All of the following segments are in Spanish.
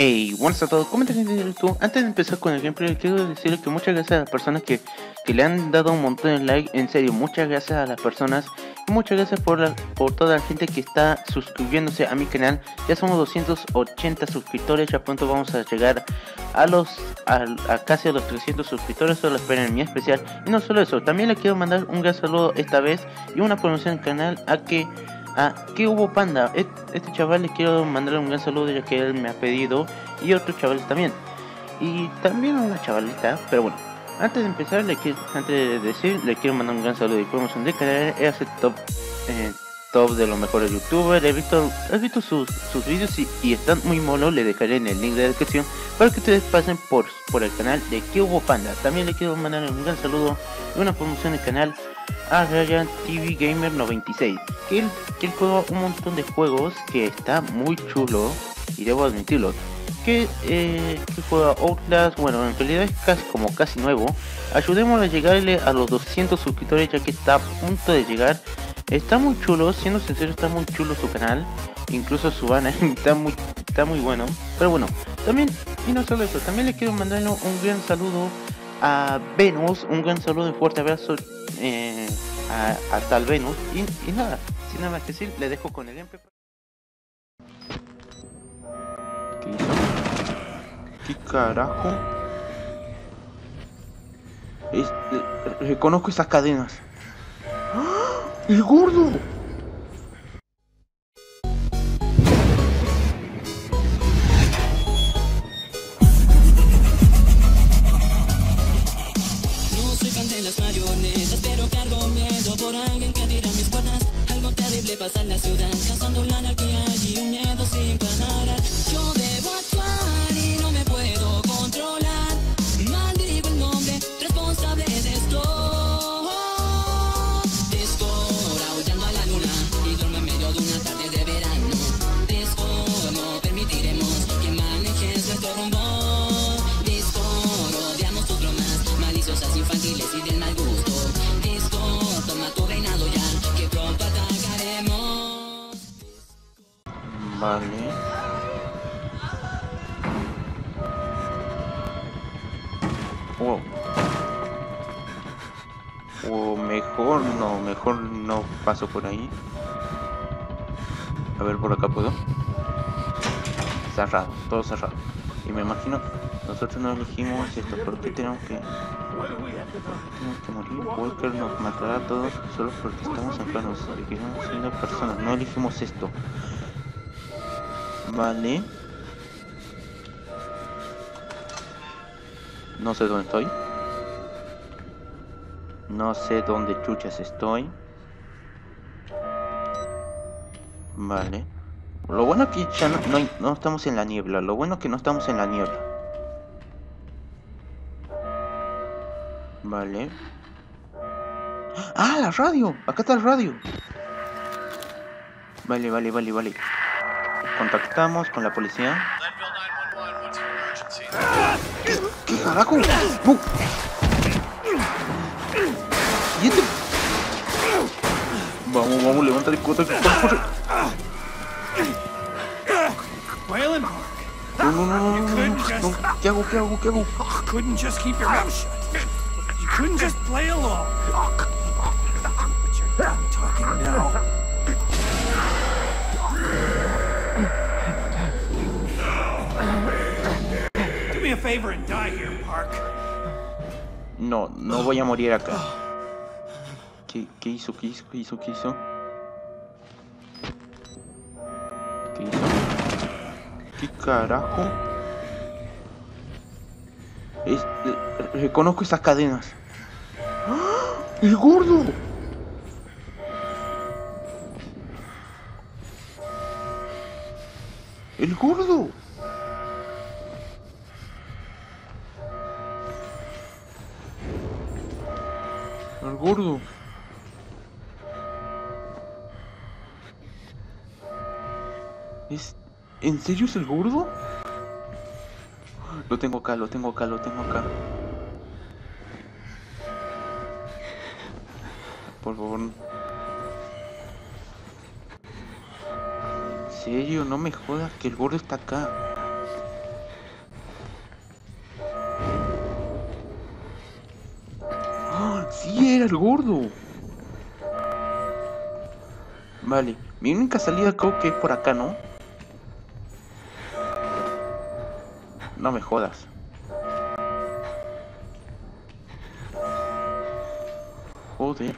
Hey, buenas a todos, ¿cómo en YouTube? Antes de empezar con el gameplay, quiero decirles que muchas gracias a las personas que, que le han dado un montón de like, en serio, muchas gracias a las personas muchas gracias por, la, por toda la gente que está suscribiéndose a mi canal. Ya somos 280 suscriptores, ya pronto vamos a llegar a los a, a casi a los 300 suscriptores, solo esperen en mi especial. Y no solo eso, también le quiero mandar un gran saludo esta vez y una promoción al canal a que Ah, ¿qué hubo panda? Este chaval le quiero mandarle un gran saludo ya que él me ha pedido y otros chavales también. Y también una chavalita, pero bueno, antes de empezar, le quiero, antes de decir, le quiero mandar un gran saludo y promoción de canal. He hace top, eh, top de los mejores youtubers. He visto, he visto sus, sus vídeos y, están muy molos. Le dejaré en el link de la descripción para que ustedes pasen por, por el canal de que hubo panda. También le quiero mandar un gran saludo y una promoción del canal a Ryan TV Gamer 96, que él, que él juega un montón de juegos que está muy chulo, y debo admitirlo, que, eh, que juega Outlast, bueno, en realidad es casi, como casi nuevo, ayudemos a llegarle a los 200 suscriptores ya que está a punto de llegar, está muy chulo, siendo sincero está muy chulo su canal, incluso su banner está muy, está muy bueno, pero bueno, también, y no solo eso, también le quiero mandarle un gran saludo a Venus, un gran saludo y fuerte abrazo eh, a, tal Venus. Y, nada, sin nada más que decir, le dejo con el gameplay. ¿Qué carajo? Eh, reconozco esas cadenas. ¡Ah! ¡El gordo! Pasa en la ciudad, causando la anarquía y un Cerrado, todo cerrado. Y me imagino, nosotros no elegimos esto, ¿por qué tenemos que... Tenemos que morir. Walker nos matará a todos solo porque estamos enfermos. Seguiremos siendo personas, no elegimos esto. Vale. No sé dónde estoy. No sé dónde chuchas estoy. Vale. Lo bueno es que ya no, no, no estamos en la niebla. Lo bueno es que no estamos en la niebla. Vale. ¡Ah, la radio! Acá está el radio. Vale, vale, vale, vale. Contactamos con la policía. Leadville 911, what's your emergency? ¿Qué carajo? ¡Bu! ¿Y este? Vamos, vamos, levanta el coto, corre. Waylon, No, no, no, no, no, no, no. ¿Qué hago, qué hago, qué hago? couldn't just keep your mouth shut. You couldn't just play along. But you're done talking now. Do me a favor and die here, Park. No, no voy a morir acá. ¿Qué, qué hizo, qué hizo, qué hizo, qué hizo? Carajo? Es, eh, reconozco esas cadenas. ¡Ah! ¡El gordo! ¡El gordo! El gordo. ¿En serio es el gordo? Lo tengo acá, lo tengo acá, lo tengo acá. Por favor. ¿En serio? No me jodas que el gordo está acá. ¡Ah! ¡Sí era el gordo! Vale, mi única salida creo que es por acá, ¿no? No me jodas. Joder.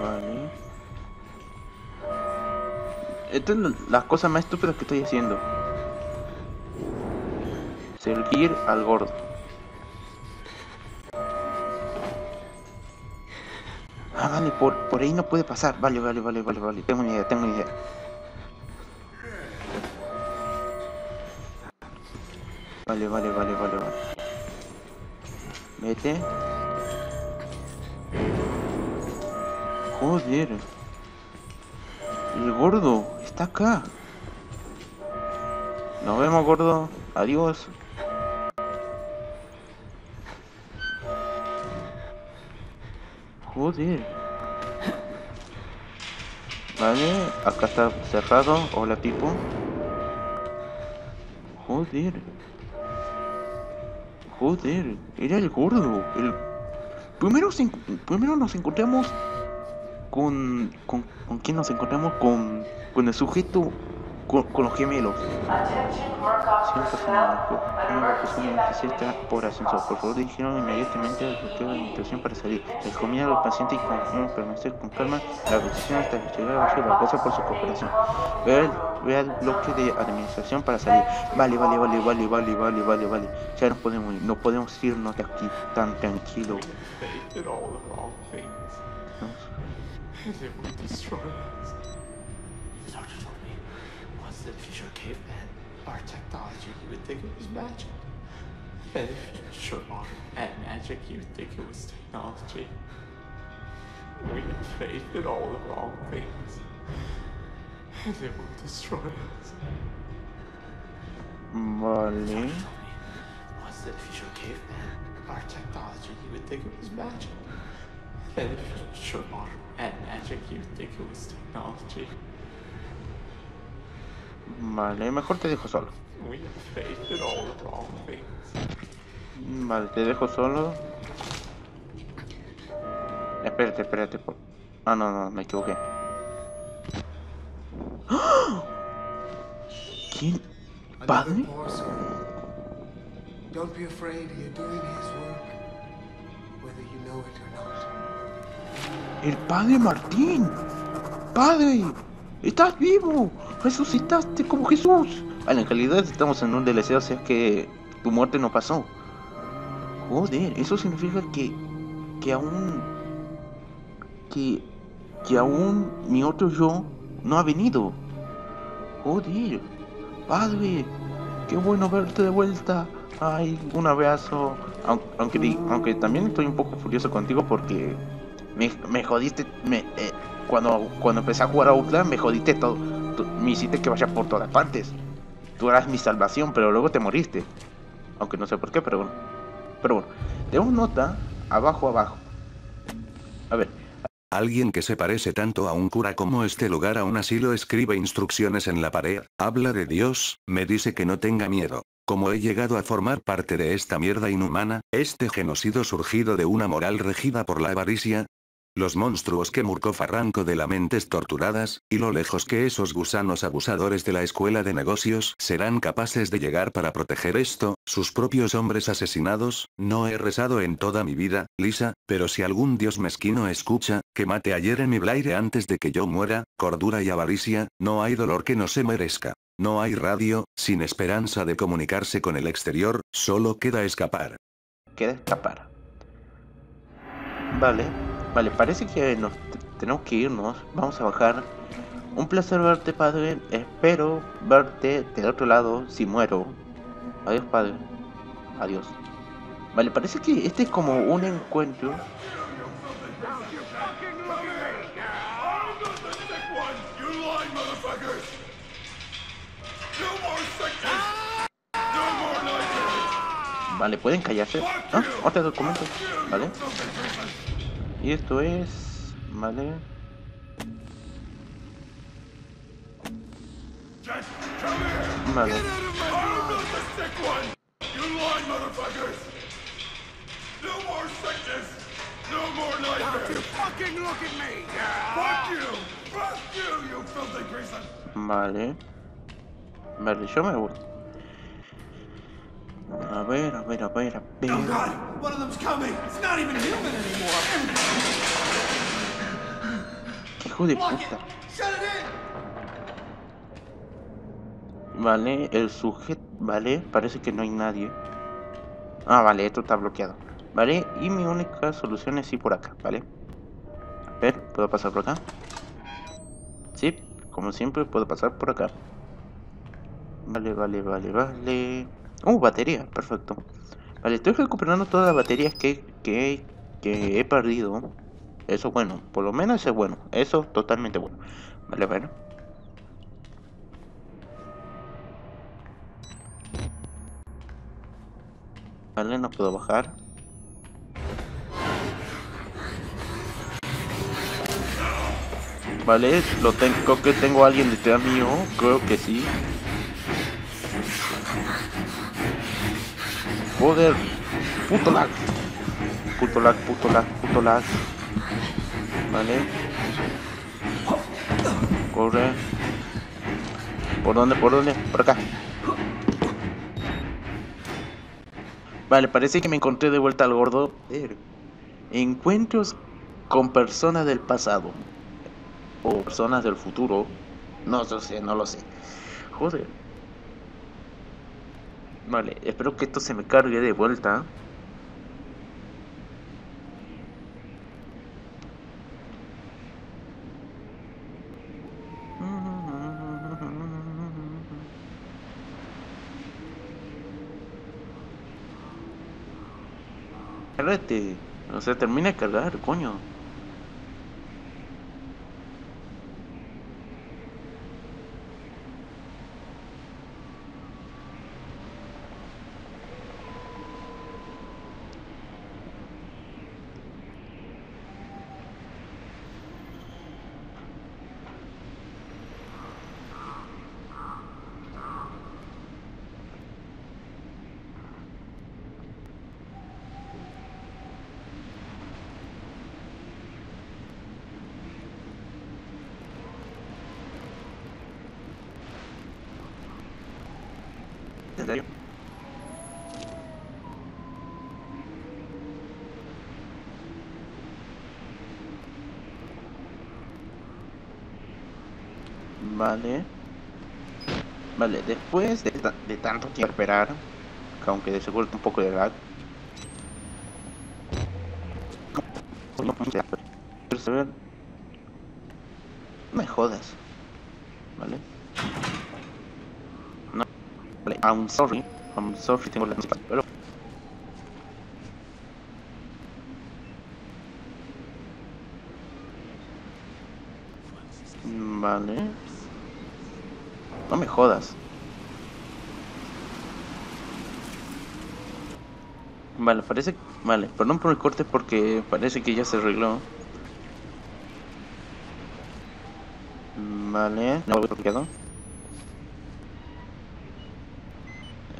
Vale. Esta es la- la cosa más estúpida que estoy haciendo. Seguir al gordo. Por, por ahí no puede pasar. Vale, vale, vale, vale, vale. Tengo una idea, tengo una idea. Vale, vale, vale, vale, vale. Vete. Joder. El gordo está acá. Nos vemos, gordo. Adiós. Joder. Vale, acá está cerrado. Hola, tipo. Joder. Joder, era el gordo. El... Primero, Primero nos encontramos con... con... ¿Con quién nos encontramos? Con... Con el sujeto... Con, con los gemelos. Una persona necesita por ascensor. Por favor, dirigieron inmediatamente al bloqueo de administración para salir. Recomienda al paciente y con permanecer con calma la decisión hasta llegar a la Gracias por su cooperación. Vea el bloque de administración para salir. Vale, vale, vale, vale, vale, vale, vale, vale. Ya no podemos ir, no podemos irnos de aquí tan tranquilo. If you showed caveman our technology, you would think it was magic. And if you showed modern and magic, you would think it was technology. We had faith in all the wrong things, and it will destroy us. Vale. Told me once that if you showed caveman our technology, you would think it was magic. And if you showed modern and magic, you would think it was technology. Vale, mejor te dejo solo. Vale, te dejo solo. Espérate, espérate. por- Ah, no, no, me equivoqué. ¿Quién? ¿Padre? Don't be afraid, you're doing his work, whether you know it or not. El padre Martín. Padre, estás vivo. Resucitaste como Jesús. Vale, en realidad estamos en un DLC, o sea que tu muerte no pasó. Joder, eso significa que, que aún, que, que aún mi otro yo no ha venido. Joder, padre, qué bueno verte de vuelta. Ay, un abrazo. Aun- Aunque, aunque también estoy un poco furioso contigo porque me, me jodiste, me, eh, cuando, cuando empecé a jugar a Outlast me jodiste todo, me hiciste que vaya por todas partes. Tú eras mi salvación, pero luego te moriste. Aunque no sé por qué, pero bueno. Pero bueno, tenemos nota abajo, abajo. A ver, Alguien que se parece tanto a un cura como este lugar a un asilo escribe instrucciones en la pared, habla de Dios, me dice que no tenga miedo. Como he llegado a formar parte de esta mierda inhumana, este genocidio surgido de una moral regida por la avaricia, los monstruos que Murkoff arrancó de la mentes torturadas, y lo lejos que esos gusanos abusadores de la escuela de negocios serán capaces de llegar para proteger esto, sus propios hombres asesinados, no he rezado en toda mi vida, Lisa, pero si algún dios mezquino escucha, que mate a Jeremy Blaire antes de que yo muera, cordura y avaricia, no hay dolor que no se merezca. No hay radio, sin esperanza de comunicarse con el exterior, solo queda escapar. queda escapar. Vale, vale, parece que tenemos que irnos. Vamos a bajar. Un placer verte, padre. Espero verte del otro lado si muero. Adiós, padre. Adiós. Vale, parece que este es como un encuentro. Vale, pueden callarse. Ah, otro documento. Vale. Y esto es. Vale. Vale. Vale. Vale, yo me voy. A ver, a ver, a ver, a Oh ver. god! One of them's coming! It's not even human anymore! Hijo de puta. Vale, el sujeto. Vale, parece que no hay nadie. Ah, vale, esto está bloqueado. Vale, y mi única solución es ir por acá, ¿vale? A ver, ¿puedo pasar por acá? Sí, como siempre, puedo pasar por acá. Vale, vale, vale, vale. Uh, batería, perfecto. Vale, estoy recuperando todas las baterías que, que, que he perdido. Eso bueno, por lo menos es bueno. Eso totalmente bueno. Vale, bueno. Vale, no puedo bajar. Vale, lo tengo que tengo a alguien detrás mío, creo que sí. Joder, puto lag. Puto lag, puto lag, puto lag. Vale. Corre. ¿Por dónde? ¿Por dónde? Por acá. Vale, parece que me encontré de vuelta al gordo. Encuentros con personas del pasado. O personas del futuro. No lo sé, no lo sé. Joder. Vale, espero que esto se me cargue de vuelta. Cárgate. O sea, termina de cargar, coño. Vale. Vale, después de, ta- de tanto tiempo esperar, que aunque de seguro un poco de lag. No me jodas. Vale. No. Vale, I'm sorry. I'm sorry, tengo la música. Pero. Vale. No me jodas. Vale, parece... Vale, perdón por el corte porque parece que ya se arregló. Vale, no lo quedó.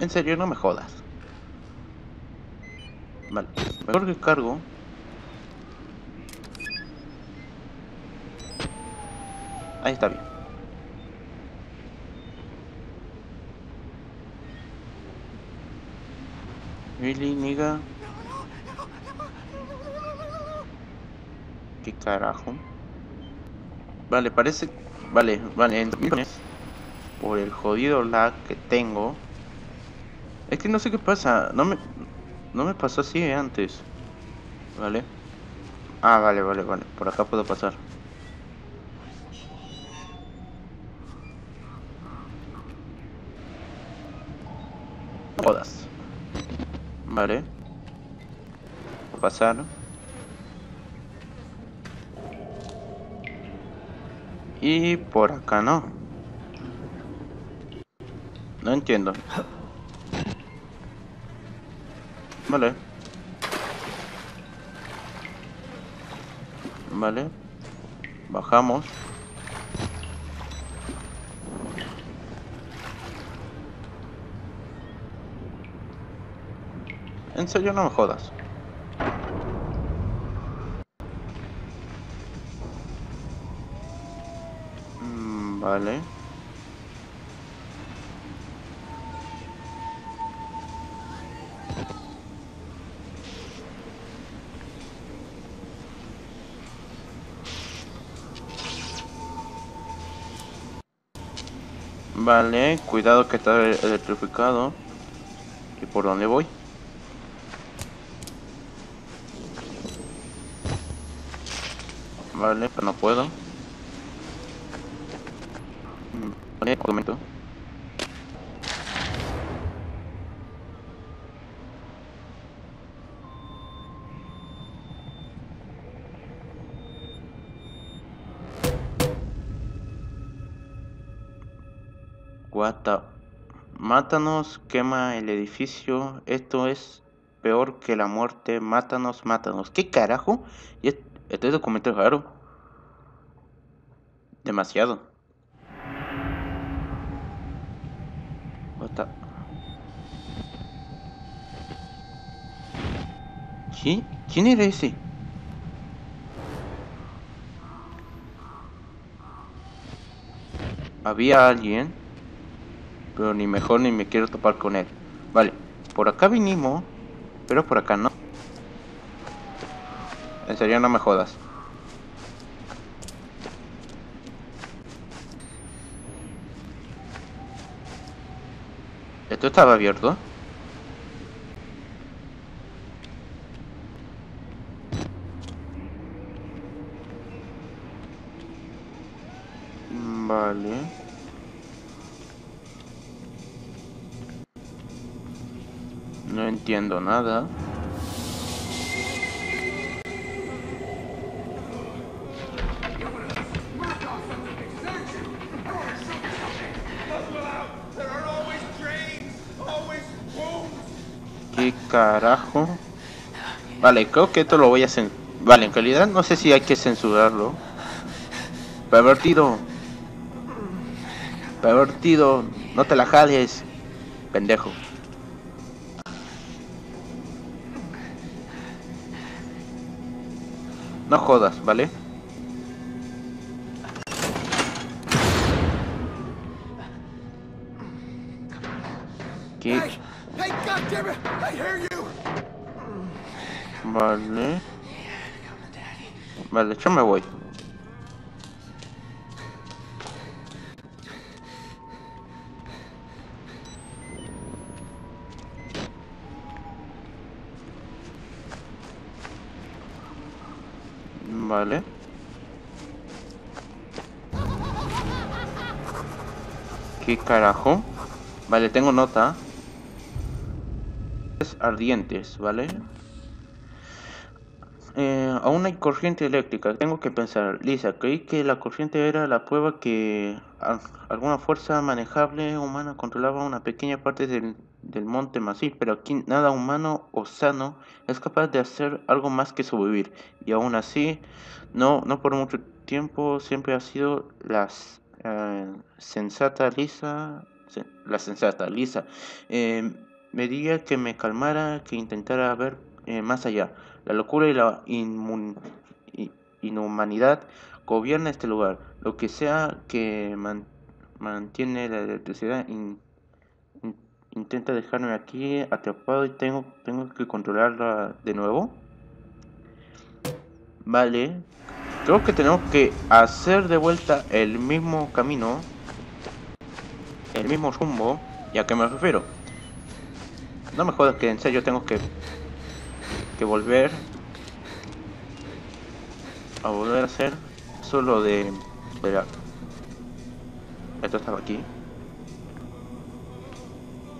En serio, no me jodas. Vale, mejor que cargo. Ahí está bien. Really, nigga. ¿Qué carajo? Vale, parece... Vale, vale, entonces... Por el jodido lag que tengo... Es que no sé qué pasa, no me... No me pasó así antes. Vale. Ah, vale, vale, vale. Por acá puedo pasar. Jodas. Vale. Pasar. Y por acá no. No entiendo. Vale. Vale. Bajamos. En serio, no me jodas. Mm, vale. Vale, cuidado que está electrificado. ¿Y por dónde voy? Vale, pero no puedo. Vale, un Mátanos, quema el edificio. Esto es peor que la muerte. Mátanos, mátanos. ¿Qué carajo? Este documento es raro. Demasiado. What the- ¿Qui- ¿Quién era ese? Había alguien, pero ni mejor ni me quiero topar con él. Vale, por acá vinimos, pero por acá no. En serio, no me jodas. ¿Esto estaba abierto? Vale. Entiendo nada. ¿Qué carajo? Vale, creo que esto lo voy a cen... Vale, en realidad no sé si hay que censurarlo. Pervertido. Pervertido. No te la jales. Pendejo. No jodas, ¿vale? ¿Qué? Vale. Vale, yo me voy. Vale. ¿Qué carajo? Vale, tengo nota. Ardientes, ¿vale? Eh, aún hay corriente eléctrica. Tengo que pensar. Lisa, creí que la corriente era la prueba que alguna fuerza manejable humana controlaba una pequeña parte del, del monte macizo, pero aquí nada humano o sano es capaz de hacer algo más que sobrevivir. Y aún así, no, no por mucho tiempo, siempre ha sido la eh, sensata Lisa. La sensata Lisa. Me diría que me calmara, que intentara ver eh, más allá. La locura y la inhumanidad gobierna este lugar. Lo que sea que man- mantiene la electricidad intenta dejarme aquí atrapado y tengo, tengo que controlarla de nuevo. Vale. Creo que tenemos que hacer de vuelta el mismo camino. El mismo rumbo. ¿Y a qué me refiero? No me jodas que en serio tengo que que volver a volver a hacer solo de espera esto estaba aquí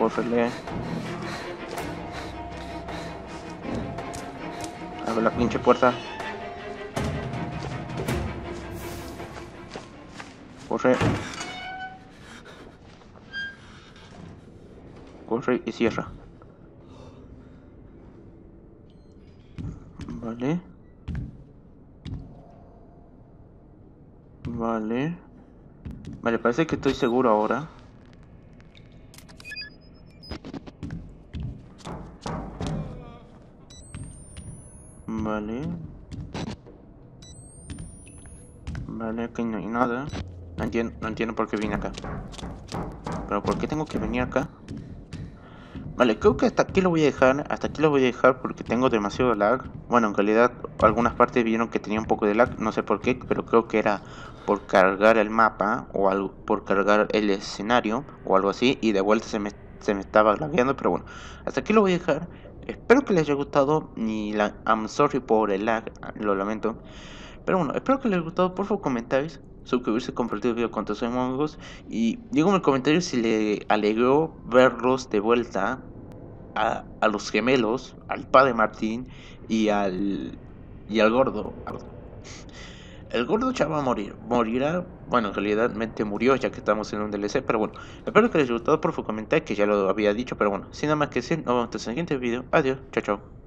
Córrele. Abre la pinche puerta. Corre. Corre y cierra. Vale. Vale. Vale, parece que estoy seguro ahora. Nada. No entiendo, no entiendo por qué vine acá. Pero ¿por qué tengo que venir acá? Vale, creo que hasta aquí lo voy a dejar. Hasta aquí lo voy a dejar porque tengo demasiado lag. Bueno, en realidad algunas partes vieron que tenía un poco de lag. No sé por qué, pero creo que era por cargar el mapa o algo, por cargar el escenario o algo así. Y de vuelta se me, se me estaba lagueando. Pero bueno, hasta aquí lo voy a dejar. Espero que les haya gustado. Y la, I'm sorry por el lag, lo lamento. Pero bueno, espero que les haya gustado. Por favor, comentáis. Suscribirse, compartir el video con todos sus amigos. Y díganme en comentarios si le alegró verlos de vuelta a, a los gemelos, al padre Martín y al, y al gordo. El gordo ya a morir. Morirá. Bueno, en realidad murió ya que estamos en un DLC. Pero bueno, espero que les haya gustado. Por favor, comentar que ya lo había dicho. Pero bueno, sin nada más que decir, nos vemos en el siguiente video. Adiós, chao, chao.